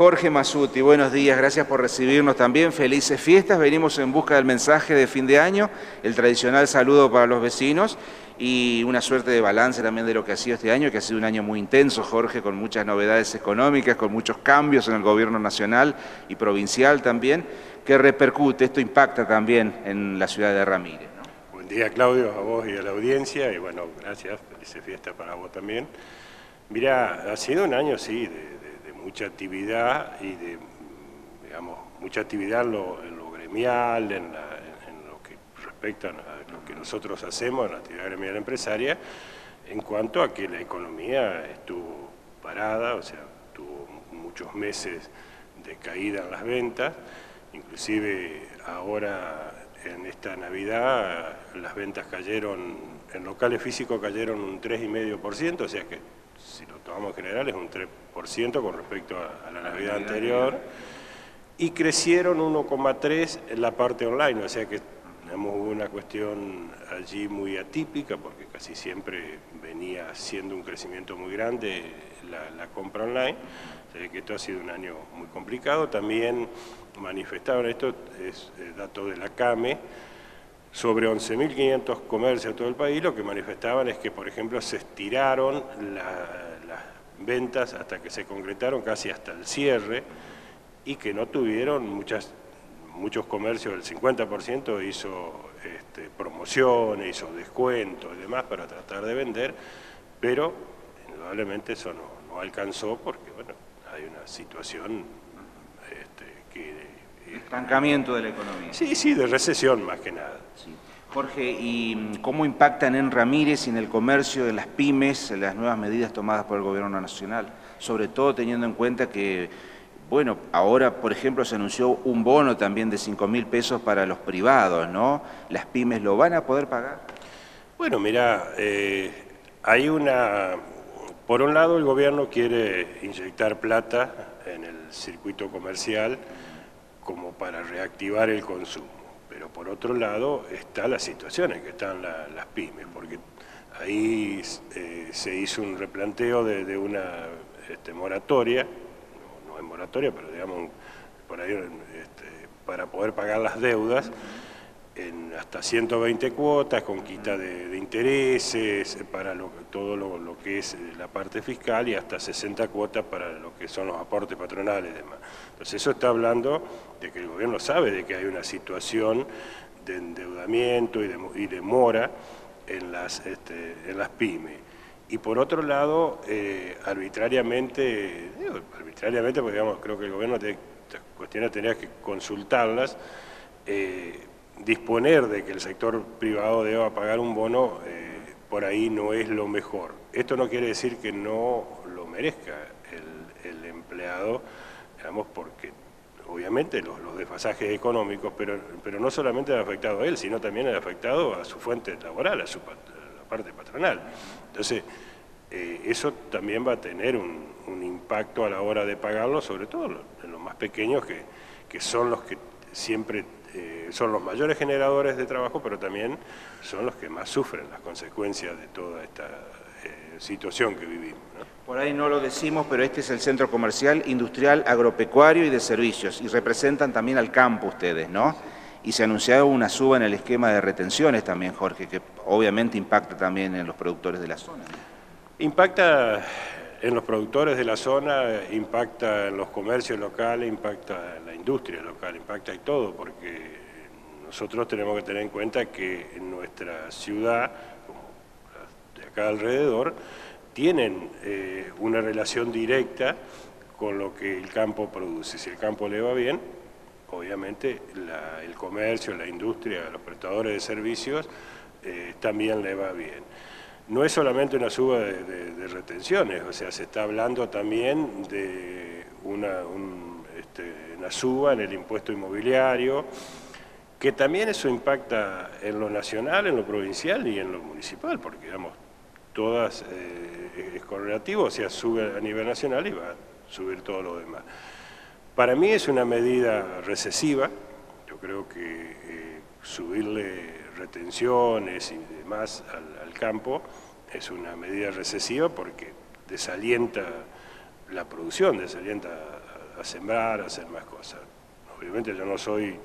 Jorge Masuti, buenos días, gracias por recibirnos también, felices fiestas, venimos en busca del mensaje de fin de año, el tradicional saludo para los vecinos y una suerte de balance también de lo que ha sido este año, que ha sido un año muy intenso, Jorge, con muchas novedades económicas, con muchos cambios en el gobierno nacional y provincial también, que repercute, esto impacta también en la ciudad de Ramírez. Buen día Claudio, a vos y a la audiencia, y bueno, gracias, felices fiestas para vos también. Mira, ha sido un año, sí, de mucha actividad y de, digamos, mucha actividad en lo, gremial, en, lo que respecta a lo que nosotros hacemos en la actividad gremial empresaria, en cuanto a que la economía estuvo parada, o sea, tuvo muchos meses de caída en las ventas, inclusive ahora en esta Navidad las ventas cayeron, en locales físicos cayeron un 3,5%, o sea que si lo tomamos en general es un 3% con respecto a, la Navidad anterior, y crecieron 1,3% en la parte online, o sea que tenemos una cuestión allí muy atípica porque casi siempre venía siendo un crecimiento muy grande la, compra online, o sea que esto ha sido un año muy complicado. También manifestaron, esto es dato de la CAME, sobre 11.500 comercios de todo el país, lo que manifestaban es que, por ejemplo, se estiraron las ventas hasta que se concretaron casi hasta el cierre y que no tuvieron muchas, muchos comercios, el 50% hizo este, promociones, hizo descuentos y demás para tratar de vender, pero indudablemente eso no, no alcanzó porque bueno, hay una situación este, que Estancamiento de la economía. Sí, sí, de recesión más que nada. Jorge, ¿y cómo impactan en Ramírez y en el comercio, en las pymes, las nuevas medidas tomadas por el gobierno nacional? Sobre todo teniendo en cuenta que, bueno, ahora, por ejemplo, se anunció un bono también de 5 mil pesos para los privados, ¿no? ¿Las pymes lo van a poder pagar? Bueno, mira, eh, hay una... Por un lado, el gobierno quiere inyectar plata en el circuito comercial, como para reactivar el consumo. Pero por otro lado está la situación en que están las pymes, porque ahí eh, se hizo un replanteo de, una este, moratoria, no, es moratoria, pero digamos, por ahí, este, para poder pagar las deudas, en hasta 120 cuotas, con quita de, intereses, para todo lo, que es la parte fiscal y hasta 60 cuotas para lo que son los aportes patronales y demás. Entonces eso está hablando de que el gobierno sabe de que hay una situación de endeudamiento y de, en las, este, en las pymes. Y por otro lado, eh, arbitrariamente, arbitrariamente, porque digamos, creo que el gobierno tenía que consultarlas, eh, disponer de que el sector privado deba pagar un bono eh, por ahí no es lo mejor. Esto no quiere decir que no lo merezca el, empleado, digamos, porque obviamente los, desfasajes económicos, pero, pero no solamente han afectado a él, sino también han afectado a su fuente laboral, a, su, la parte patronal. Entonces, eh, eso también va a tener un, impacto a la hora de pagarlo, sobre todo en los más pequeños, que, que son los que siempre eh, son los mayores generadores de trabajo, pero también son los que más sufren las consecuencias de toda esta eh, situación que vivimos. Por ahí no lo decimos, pero este es el centro comercial, industrial, agropecuario y de servicios, y representan también al campo ustedes, ¿no? Y se ha anunciado una suba en el esquema de retenciones también, Jorge, que obviamente impacta también en los productores de la zona. Impacta en los productores de la zona, impacta en los comercios locales, impacta en la industria local, impacta en todo, porque nosotros tenemos que tener en cuenta que en nuestra ciudad, como de acá alrededor, tienen eh, una relación directa con lo que el campo produce. Si el campo le va bien, obviamente el comercio, la industria, los prestadores de servicios eh, también le va bien no es solamente una suba de, retenciones, o sea, se está hablando también de una, este, una suba en el impuesto inmobiliario, que también eso impacta en lo nacional, en lo provincial y en lo municipal, porque digamos, todas eh, es correlativo, o sea, sube a nivel nacional y va a subir todo lo demás. Para mí es una medida recesiva, yo creo que eh, subirle retenciones y demás al campo es una medida recesiva porque desalienta la producción, desalienta a, a sembrar, a hacer más cosas. Obviamente yo no soy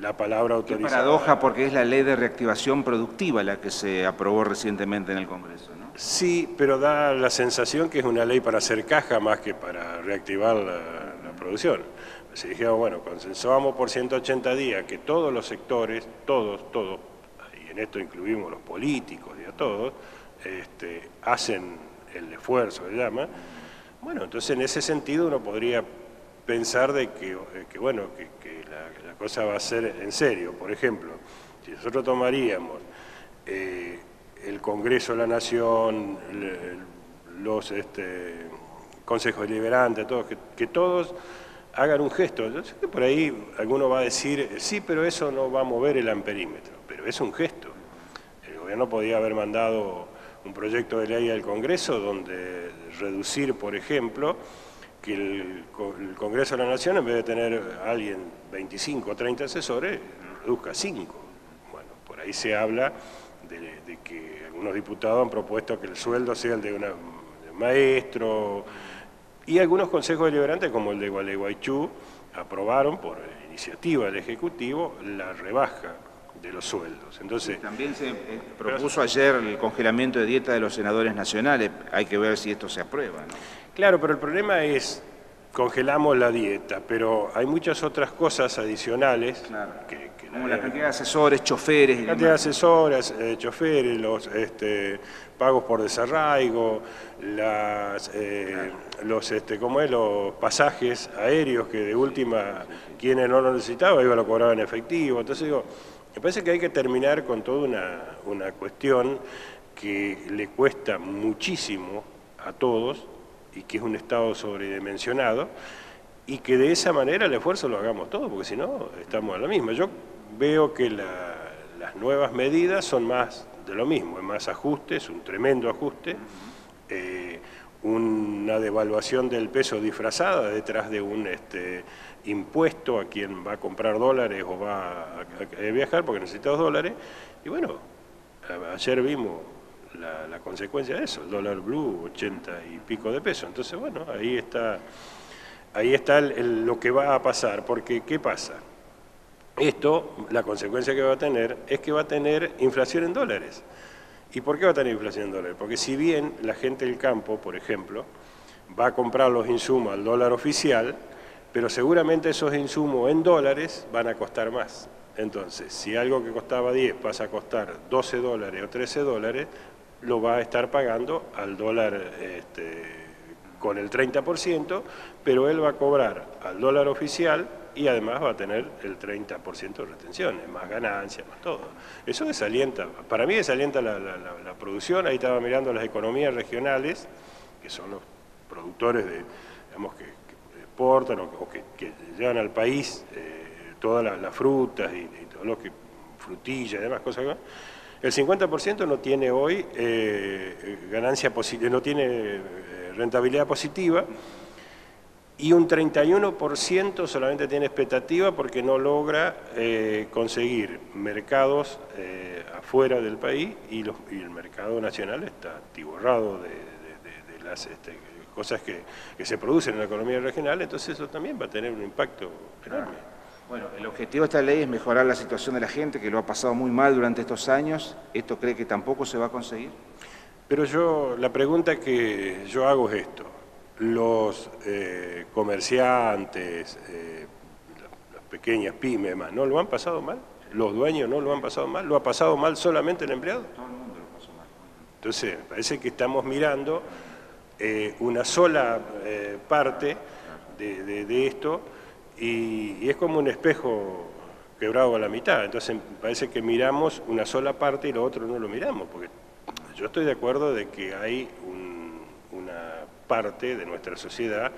la palabra autorizada. Qué paradoja porque es la ley de reactivación productiva la que se aprobó recientemente en el Congreso, ¿no? Sí, pero da la sensación que es una ley para hacer caja más que para reactivar la, producción. Se dijeron, bueno, consensuamos por 180 días que todos los sectores, todos, todos, y en esto incluimos los políticos y a todos, este, hacen el esfuerzo, se llama. Bueno, entonces en ese sentido uno podría pensar de que, eh, bueno, que, la, cosa va a ser en serio. Por ejemplo, si nosotros tomaríamos eh, el Congreso de la Nación, los este, consejos deliberantes, todos, que, todos hagan un gesto. Yo sé que por ahí alguno va a decir, sí, pero eso no va a mover el amperímetro, pero es un gesto. El gobierno podía haber mandado un proyecto de ley al Congreso donde reducir, por ejemplo, que el, Congreso de la Nación, en vez de tener a alguien 25 o 30 asesores, reduzca a 5. Bueno, por ahí se habla de, que algunos diputados han propuesto que el sueldo sea el de, un maestro, y algunos consejos deliberantes, como el de Gualeguaychú, aprobaron por iniciativa del Ejecutivo la rebaja de los sueldos. Entonces, También se eh, propuso ayer el congelamiento de dieta de los senadores nacionales, hay que ver si esto se aprueba. ¿no? Claro, pero el problema es, congelamos la dieta, pero hay muchas otras cosas adicionales que, como la cantidad de asesores, choferes. La cantidad de asesores, eh, choferes, los este, pagos por desarraigo, las, eh, los, este, ¿cómo es? los pasajes aéreos que de última quienes no lo necesitaban iban a cobrar en efectivo. Entonces digo, me parece que hay que terminar con toda una, una cuestión que le cuesta muchísimo a todos y que es un Estado sobredimensionado y que de esa manera el esfuerzo lo hagamos todos, porque si no estamos a la misma. Yo veo que las nuevas medidas son más de lo mismo, es más ajustes, un tremendo ajuste, eh, una devaluación del peso disfrazada detrás de un este, impuesto a quien va a comprar dólares o va a, viajar porque necesita los dólares. Y bueno, ayer vimos la, consecuencia de eso, el dólar blue 80 y pico de peso. Entonces, bueno, ahí está, ahí está lo que va a pasar, porque ¿qué pasa? Esto, la consecuencia que va a tener es que va a tener inflación en dólares. ¿Y por qué va a tener inflación en dólares? Porque si bien la gente del campo, por ejemplo, va a comprar los insumos al dólar oficial, pero seguramente esos insumos en dólares van a costar más. Entonces, si algo que costaba 10 pasa a costar 12 dólares o 13 dólares, lo va a estar pagando al dólar este, con el 30%, pero él va a cobrar al dólar oficial y además va a tener el 30% de retenciones, más ganancias, más todo. Eso desalienta, para mí desalienta la, producción, ahí estaba mirando las economías regionales, que son los productores de, digamos, que, exportan o, que, llevan al país eh, todas las, frutas y, todo lo que, frutillas y demás cosas. El 50% no tiene hoy eh, ganancia positiva, no tiene eh, rentabilidad positiva, y un 31% solamente tiene expectativa porque no logra eh, conseguir mercados eh, afuera del país y, el mercado nacional está tiborrado de, las este, cosas que, se producen en la economía regional, entonces eso también va a tener un impacto enorme. Bueno, el objetivo de esta ley es mejorar la situación de la gente, que lo ha pasado muy mal durante estos años. ¿Esto cree que tampoco se va a conseguir? Pero yo, la pregunta que yo hago es esto los eh, comerciantes, eh, las pequeñas pymes, ¿no lo han pasado mal? ¿Los dueños no lo han pasado mal? ¿Lo ha pasado mal solamente el empleado? Todo el mundo lo pasó mal. Entonces, parece que estamos mirando eh, una sola parte de, esto y, es como un espejo quebrado a la mitad. Entonces, parece que miramos una sola parte y lo otro no lo miramos, porque yo estoy de acuerdo de que hay una parte de nuestra sociedad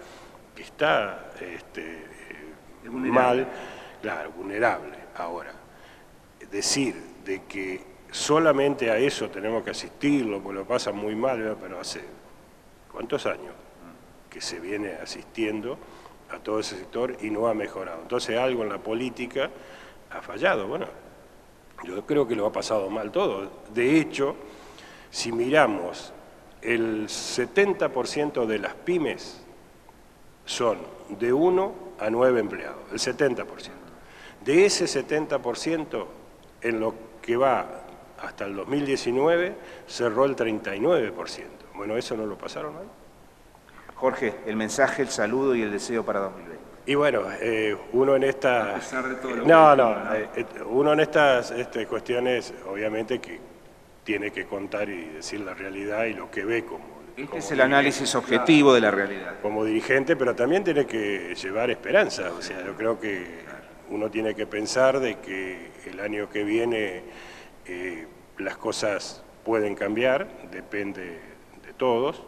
que está este, mal, claro, vulnerable. Ahora, decir de que solamente a eso tenemos que asistirlo, porque lo pasa muy mal, pero hace cuántos años que se viene asistiendo a todo ese sector y no ha mejorado. Entonces algo en la política ha fallado. Bueno, yo creo que lo ha pasado mal todo. De hecho, si miramos el 70% de las pymes son de 1 a 9 empleados, el 70%. De ese 70%, en lo que va hasta el 2019, cerró el 39%. Bueno, eso no lo pasaron mal. Jorge, el mensaje, el saludo y el deseo para 2020. Y bueno, eh, uno en estas... No, no, eh, uno en estas este, cuestiones, obviamente que tiene que contar y decir la realidad y lo que ve como este es el análisis objetivo de la realidad. Como dirigente, pero también tiene que llevar esperanza. O sea, yo creo que uno tiene que pensar de que el año que viene eh, las cosas pueden cambiar, depende de todos,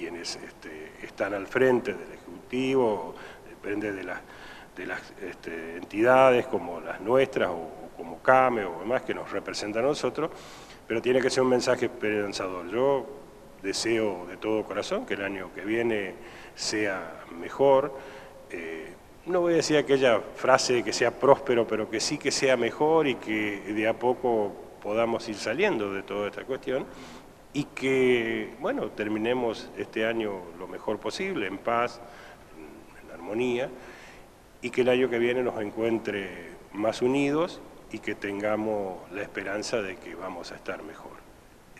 quienes este, están al frente del Ejecutivo, depende de, de las este, entidades como las nuestras o, como CAME o demás que nos representan a nosotros, pero tiene que ser un mensaje esperanzador. Yo deseo de todo corazón que el año que viene sea mejor. Eh, no voy a decir aquella frase que sea próspero, pero que sí que sea mejor y que de a poco podamos ir saliendo de toda esta cuestión y que, bueno, terminemos este año lo mejor posible, en paz, en armonía, y que el año que viene nos encuentre más unidos y que tengamos la esperanza de que vamos a estar mejor.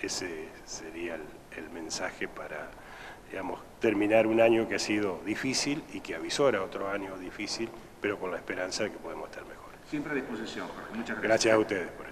Ese sería el el mensaje para digamos, terminar un año que ha sido difícil y que avisora otro año difícil, pero con la esperanza de que podemos estar mejor. Siempre a disposición, Jorge. Muchas gracias. Gracias a ustedes.